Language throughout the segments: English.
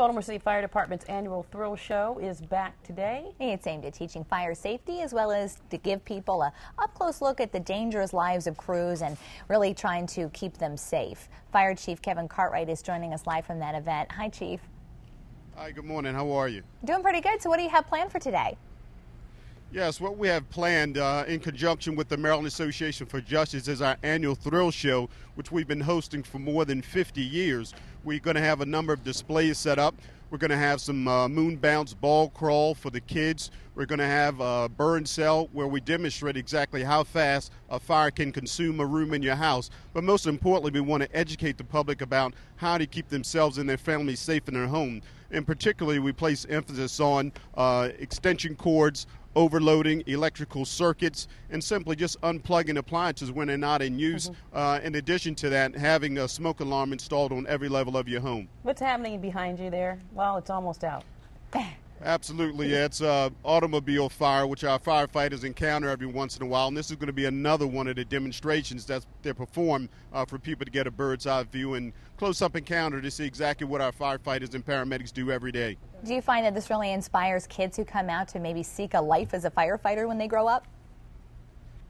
Baltimore City Fire Department's annual Thrill Show is back today. It's aimed at teaching fire safety as well as to give people a up close look at the dangerous lives of crews and really trying to keep them safe. Fire Chief Kevin Cartwright is joining us live from that event. Hi, Chief. Hi, good morning. How are you? Doing pretty good. So, what do you have planned for today? Yes, what we have planned uh, in conjunction with the Maryland Association for Justice is our annual thrill show, which we've been hosting for more than 50 years. We're going to have a number of displays set up. We're going to have some uh, moon bounce ball crawl for the kids. We're going to have a burn cell where we demonstrate exactly how fast a fire can consume a room in your house. But most importantly, we want to educate the public about how to keep themselves and their families safe in their home. And particularly, we place emphasis on uh, extension cords, overloading electrical circuits, and simply just unplugging appliances when they're not in use. Mm-hmm. Uh, in addition to that, having a smoke alarm installed on every level of your home. What's happening behind you there? Well, it's almost out. Absolutely, yeah. It's uh, automobile fire, which our firefighters encounter every once in a while, and this is going to be another one of the demonstrations that they perform uh, for people to get a bird's eye view and close-up encounter to see exactly what our firefighters and paramedics do every day. Do you find that this really inspires kids who come out to maybe seek a life as a firefighter when they grow up?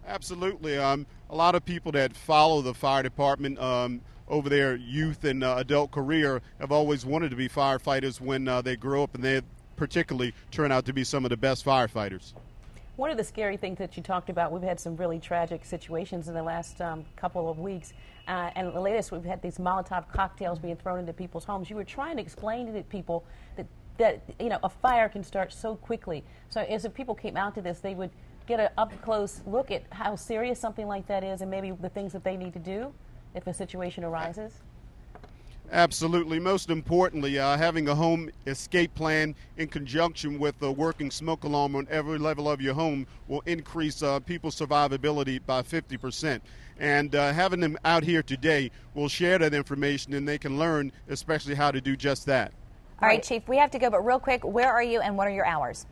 Absolutely. Um, a lot of people that follow the fire department um, over their youth and uh, adult career have always wanted to be firefighters when uh, they grow up, and they particularly turn out to be some of the best firefighters. One of the scary things that you talked about, we've had some really tragic situations in the last um, couple of weeks. Uh, and the latest, we've had these Molotov cocktails being thrown into people's homes. You were trying to explain to people that, that you know, a fire can start so quickly. So as if people came out to this, they would get an up close look at how serious something like that is and maybe the things that they need to do if a situation arises. Absolutely. Most importantly, uh, having a home escape plan in conjunction with a working smoke alarm on every level of your home will increase uh, people's survivability by 50%. And uh, having them out here today will share that information and they can learn, especially how to do just that. All right, Chief, we have to go, but real quick, where are you and what are your hours?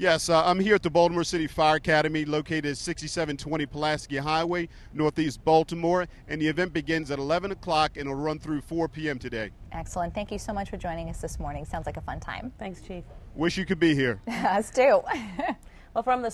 Yes, uh, I'm here at the Baltimore City Fire Academy, located at 6720 Pulaski Highway, Northeast Baltimore, and the event begins at 11 o'clock and will run through 4 p.m. today. Excellent. Thank you so much for joining us this morning. Sounds like a fun time. Thanks, Chief. Wish you could be here. us too. well, from the